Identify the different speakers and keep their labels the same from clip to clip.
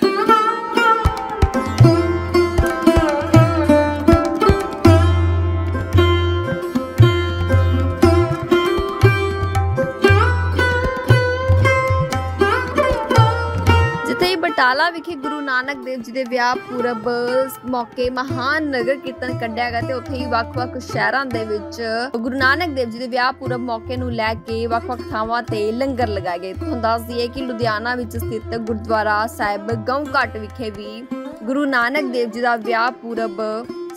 Speaker 1: Bye. Batala ਵਿਖੇ ਗੁਰੂ ਨਾਨਕ ਦੇਵ ਜੀ ਦੇ ਵਿਆਹ ਪੁਰਬ ਮੌਕੇ ਮਹਾਨ ਨਗਰ ਕੀਰਤਨ ਕੱਢਿਆ ਗਿਆ ਤੇ ਉੱਥੇ ਹੀ ਵੱਖ-ਵੱਖ ਸ਼ਹਿਰਾਂ ਦੇ ਵਿੱਚ ਗੁਰੂ ਨਾਨਕ ਦੇਵ ਜੀ ਦੇ ਵਿਆਹ ਪੁਰਬ ਮੌਕੇ ਨੂੰ ਲੈ ਕੇ ਵੱਖ-ਵੱਖ ਥਾਵਾਂ ਤੇ ਲੰਗਰ ਲਗਾਏ ਗਏ। ਤੁਹਾਨੂੰ ਦੱਸ ਦਈਏ ਕਿ ਲੁਧਿਆਣਾ ਵਿੱਚ ਸਥਿਤ ਗੁਰਦੁਆਰਾ ਸਾਹਿਬ ਗਊ ਘਾਟ ਵਿਖੇ ਵੀ ਗੁਰੂ ਨਾਨਕ ਦੇਵ ਜੀ ਦਾ ਵਿਆਹ ਪੁਰਬ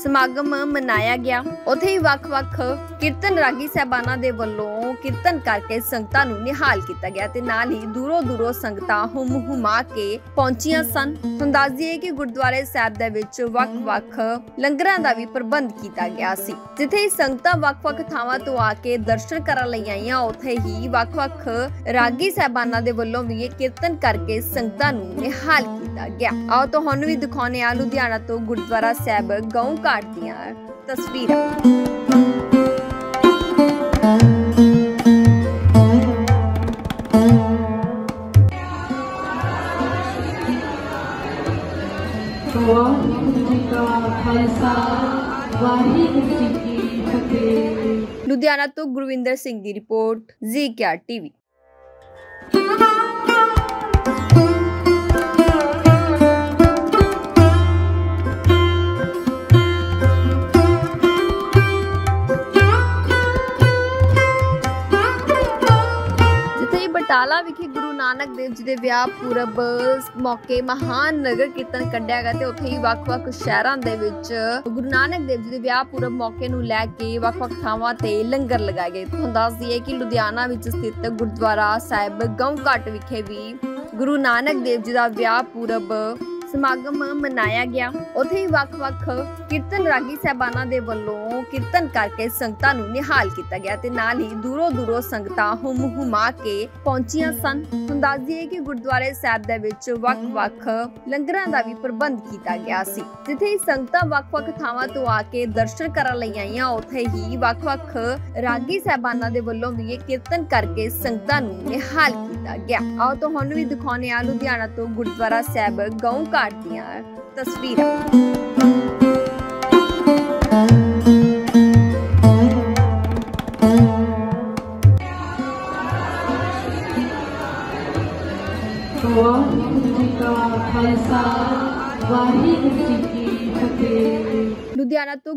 Speaker 1: ਸਮਾਗਮ ਮਨਾਇਆ ਗਿਆ। ਉੱਥੇ ਹੀ ਵੱਖ-ਵੱਖ ਕੀਰਤਨ ਰਾਗੀ ਸਹਿਬਾਨਾਂ ਦੇ ਵੱਲੋਂ ਕੀਰਤਨ ਕਰਕੇ ਸੰਗਤਾਂ ਨੂੰ ਨਿਹਾਲ ਕੀਤਾ ਗਿਆ ਤੇ ਨਾਲ ਹੀ ਦੂਰੋਂ ਦੂਰੋਂ ਸੰਗਤਾਂ ਹੁਮ ਹੁਮਾ ਕੇ ਪਹੁੰਚੀਆਂ ਸਨ। ਤੁਹਾਨੂੰ ਦੱਸ ਦਈਏ ਕਿ ਗੁਰਦੁਆਰੇ ਸਾਹਿਬ ਦੇ ਵਿੱਚ ਵੱਖ-ਵੱਖ ਲੰਗਰਾਂ ਦਾ ਵੀ ਪ੍ਰਬੰਧ ਕੀਤਾ ਗਿਆ ਸੀ। ਜਿੱਥੇ ਸੰਗਤਾਂ ਵੱਖ-ਵੱਖ ਥਾਵਾਂ ਤੋਂ ਆ ਕੇ ਦਰਸ਼ਨ ਕਰਨ ਲਈ ਆਈਆਂ, ਉੱਥੇ ਹੀ ਵੱਖ-ਵੱਖ ਰਾਗੀ ਸਹਿਬਾਨਾਂ ਦੇ ਵੱਲੋਂ ਵੀ ਇਹ ਕੀਰਤਨ ਕਰਕੇ ਸੰਗਤਾਂ ਨੂੰ ਨਿਹਾਲ ਕੀਤਾ ਗਿਆ। ਆਓ ਤੁਹਾਨੂੰ ਵੀ ਦਿਖਾਉਂਦੇ ਆ ਲੁਧਿਆਣਾ ਤੋਂ ਗੁਰਦੁਆਰਾ ਸਾਹਿਬ ਗਊ ਘਾਟ ਦੀਆਂ ਤਸਵੀਰਾਂ
Speaker 2: ਵਾਹਿਗੁਰੂ ਜੀ ਕਾ ਖਾਲਸਾ ਵਾਹਿਗੁਰੂ ਜੀ ਕੀ ਫਤਿਹ
Speaker 1: ਲੁਧਿਆਣਾ ਬਟਾਲਾ ਵਿਖੇ ਗੁਰੂ ਨਾਨਕ ਦੇਵ ਜੀ ਦੇ ਵਿਆਹ ਪੁਰਬ ਮੌਕੇ ਮਹਾਨ ਨਗਰ ਕੀਰਤਨ ਕੱਢਿਆ ਗਿਆ ਤੇ ਉੱਥੇ ਹੀ ਵੱਖ-ਵੱਖ ਸ਼ਹਿਰਾਂ ਦੇ ਵਿੱਚ ਗੁਰੂ ਨਾਨਕ ਦੇਵ ਜੀ ਦੇ ਵਿਆਹ ਪੁਰਬ ਮੌਕੇ ਨੂੰ ਲੈ ਕੇ ਵੱਖ-ਵੱਖ ਥਾਵਾਂ ਤੇ ਲੰਗਰ ਲਗਾਏ ਗਏ। ਤੁਹਾਨੂੰ ਦੱਸ ਦਈਏ ਕਿ ਲੁਧਿਆਣਾ ਵਿੱਚ ਸਥਿਤ ਗੁਰਦੁਆਰਾ ਸਾਹਿਬ ਗਊ ਘਾਟ ਵਿਖੇ ਵੀ ਗੁਰੂ ਨਾਨਕ ਦੇਵ ਜੀ ਦਾ ਵਿਆਹ ਪੁਰਬ ਸਮਾਗਮ ਮਨਾਇਆ ਗਿਆ। ਉੱਥੇ ਹੀ ਵੱਖ-ਵੱਖ ਕੀਰਤਨ ਰਾਗੀ ਸਹਿਬਾਨਾਂ ਦੇ ਵੱਲੋਂ ਕੀਰਤਨ ਕਰਕੇ ਸੰਗਤਾਂ ਨੂੰ ਨਿਹਾਲ ਕੀਤਾ ਗਿਆ ਤੇ ਨਾਲ ਹੀ ਦੂਰੋਂ ਦੂਰੋਂ ਸੰਗਤਾਂ ਹੁਮ ਹੁਮਾ ਕੇ ਪਹੁੰਚੀਆਂ ਸਨ। ਤੁਹਾਨੂੰ ਕਿ ਗੁਰਦੁਆਰੇ ਸਾਹਿਬ ਦੇ ਵਿੱਚ ਵੱਖ-ਵੱਖ ਲੰਗਰਾਂ ਦਾ ਵੀ ਪ੍ਰਬੰਧ ਕੀਤਾ ਗਿਆ ਸੀ। ਜਿੱਥੇ ਸੰਗਤਾਂ ਵੱਖ-ਵੱਖ ਥਾਵਾਂ ਤੋਂ ਆ ਕੇ ਦਰਸ਼ਨ ਕਰਨ ਲਈ ਆਈਆਂ, ਉੱਥੇ ਹੀ ਵੱਖ-ਵੱਖ ਰਾਗੀ ਸਹਿਬਾਨਾਂ ਦੇ ਵੱਲੋਂ ਵੀ ਇਹ ਕੀਰਤਨ ਕਰਕੇ ਸੰਗਤਾਂ ਨੂੰ ਨਿਹਾਲ ਕੀਤਾ ਗਿਆ। ਆਓ ਤੁਹਾਨੂੰ ਵੀ ਦਿਖਾਉਂਦੇ ਆ ਲੁਧਿਆਣਾ ਤੋਂ ਗੁਰਦੁਆਰਾ ਸਾਹਿਬ ਗਊ ਘਾਟ ਦੀਆਂ ਤਸਵੀਰਾਂ
Speaker 2: ਵਾਹਿਗੁਰੂ ਜੀ ਕਾ ਖਾਲਸਾ ਵਾਹਿਗੁਰੂ ਜੀ ਕੀ ਫਤਿਹ
Speaker 1: ਲੁਧਿਆਣਾ ਤੋਂ